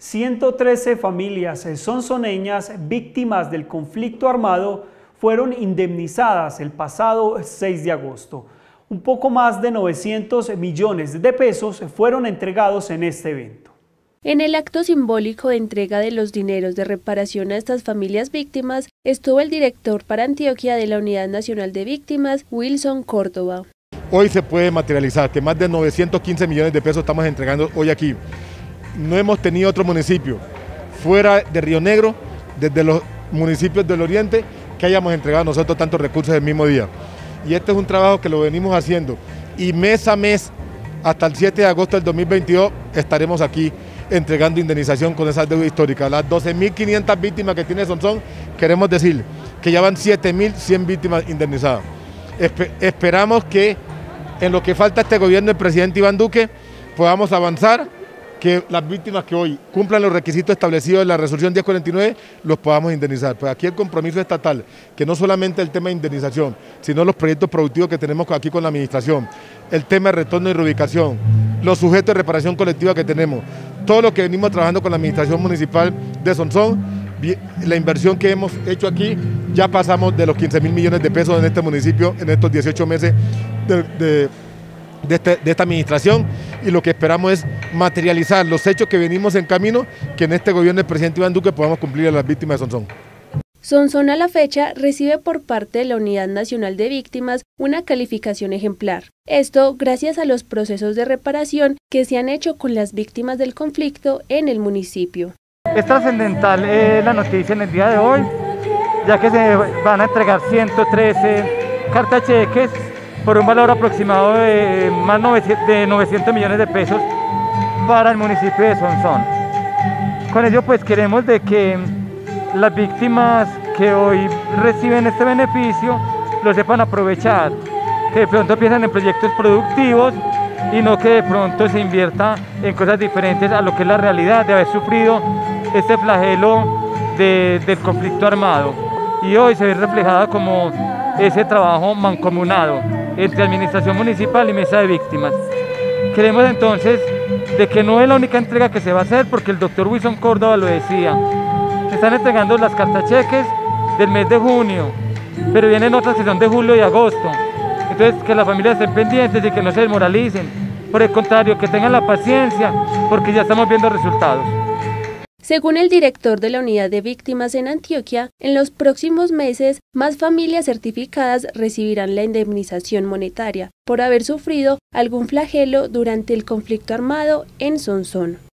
113 familias sonsoneñas víctimas del conflicto armado fueron indemnizadas el pasado 6 de agosto. Un poco más de 900 millones de pesos fueron entregados en este evento. En el acto simbólico de entrega de los dineros de reparación a estas familias víctimas estuvo el director para Antioquia de la Unidad Nacional de Víctimas, Wilson Córdoba. Hoy se puede materializar que más de 915 millones de pesos estamos entregando hoy aquí. No hemos tenido otro municipio fuera de Río Negro, desde los municipios del oriente, que hayamos entregado nosotros tantos recursos el mismo día. Y este es un trabajo que lo venimos haciendo y mes a mes, hasta el 7 de agosto del 2022, estaremos aquí entregando indemnización con esas deudas históricas. Las 12.500 víctimas que tiene Sonsón, queremos decir que ya van 7.100 víctimas indemnizadas. esperamos que en lo que falta este gobierno del presidente Iván Duque, podamos avanzar, que las víctimas que hoy cumplan los requisitos establecidos en la resolución 1049 los podamos indemnizar. Pues aquí el compromiso estatal, que no solamente el tema de indemnización, sino los proyectos productivos que tenemos aquí con la administración, el tema de retorno y reubicación, los sujetos de reparación colectiva que tenemos, todo lo que venimos trabajando con la administración municipal de Sonsón, la inversión que hemos hecho aquí, ya pasamos de los 15 mil millones de pesos en este municipio en estos 18 meses de, este, de, esta administración y lo que esperamos es materializar los hechos que venimos en camino, que en este gobierno del presidente Iván Duque podamos cumplir a las víctimas de Sonsón. Sonsón a la fecha recibe por parte de la Unidad Nacional de Víctimas una calificación ejemplar. Esto gracias a los procesos de reparación que se han hecho con las víctimas del conflicto en el municipio. Es trascendental eh, la noticia en el día de hoy, ya que se van a entregar 113 cartas cheques por un valor aproximado de más de 900 millones de pesos para el municipio de Sonsón. Con ello pues queremos de que las víctimas que hoy reciben este beneficio lo sepan aprovechar, que de pronto piensen en proyectos productivos y no que de pronto se invierta en cosas diferentes a lo que es la realidad de haber sufrido este flagelo del conflicto armado. Y hoy se ve reflejada como ese trabajo mancomunado entre Administración Municipal y Mesa de Víctimas. Creemos entonces de que no es la única entrega que se va a hacer porque el doctor Wilson Córdoba lo decía. Están entregando las cartas cheques del mes de junio, pero vienen otras que de julio y agosto. Entonces, que las familias estén pendientes y que no se desmoralicen. Por el contrario, que tengan la paciencia, porque ya estamos viendo resultados. Según el director de la Unidad de Víctimas en Antioquia, en los próximos meses, más familias certificadas recibirán la indemnización monetaria por haber sufrido algún flagelo durante el conflicto armado en Sonsón.